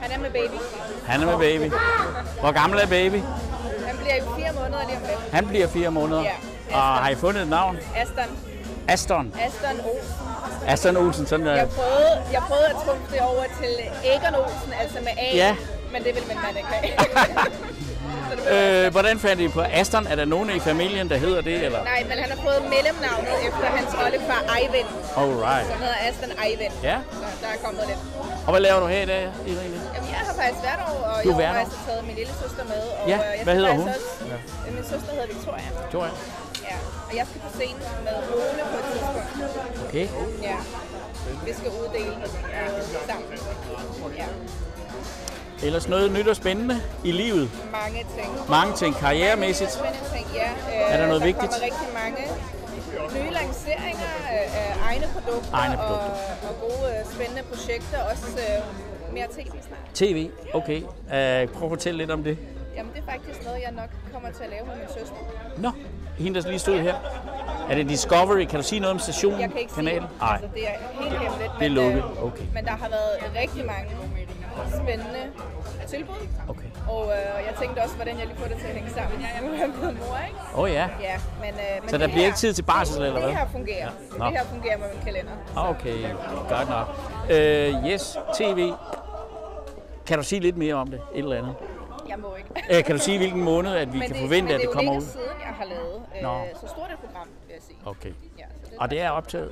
Han er med baby. Han er med baby. Hvor gammel er baby? Han bliver i fire måneder lige om lidt. Han bliver fire måneder. Ja. Og har I fundet et navn? Aston. Aston. Aston Olsen. Aston Olsen, sådan der. Jeg prøvede, jeg prøvede at trumfe det over til Egon Olsen, altså med A. Ja. Men det vil mand ikke have. Øh, hvordan fandt I på Aston? Er der nogen i familien, der hedder det? Eller? Nej, men han har fået mellemnavnet efter hans oldefar Eivind. Alright. Så han hedder Aston Eivind. Ja. Så der er kommet lidt. Og hvad laver du her i dag, Irene? Jamen, jeg har faktisk været over, og Du jeg er har faktisk taget min lille søster med. Og Ja, jeg hvad hedder hun? Også, Min søster hedder Victoria. Jeg. Ja. Og jeg skal på scenen med Rune på et tidspunkt. Okay. Ja. Vi skal uddele ja. Ja. Ellers noget nyt og spændende i livet. Mange ting. Mange ting karrieremæssigt. Spændende ting, ja. Øh, Er der noget der vigtigt? kommer rigtig mange nye lanceringer af af egne produkter, Egne og, produkter. og gode øh, spændende projekter. Også øh, mere tv snart. TV, okay. Uh, prøv at fortælle lidt om det. Jamen, det er faktisk noget, jeg nok kommer til at lave med min søster. Nå, hende der lige stod her. Er det Discovery? Kan du sige noget om stationen? Jeg kan ikke kanalen? sige det. Nej. Altså, det er helt hemmeligt. Det er lukket. øh, Okay. Men der har været rigtig mange spændende tilbud. Okay. Og øh, jeg tænkte også, hvordan jeg lige får det til at hænge sammen. Nu er jeg blevet mor, ikke? Åh oh, ja. Ja, men, øh, men Så der det bliver ikke tid til barsel, eller hvad? Det her fungerer. Ja. Det her fungerer med min kalender. Okay, godt nok. Uh, yes, TV. Kan du sige lidt mere om det? Et eller andet? Jeg må ikke. Uh, kan du sige, hvilken måned, at vi men kan det, forvente, men at det kommer er ud? jo længe siden, jeg har lavet Nå. øh, så stort et program, vil jeg sige. Okay. Ja, så det Og det er optaget?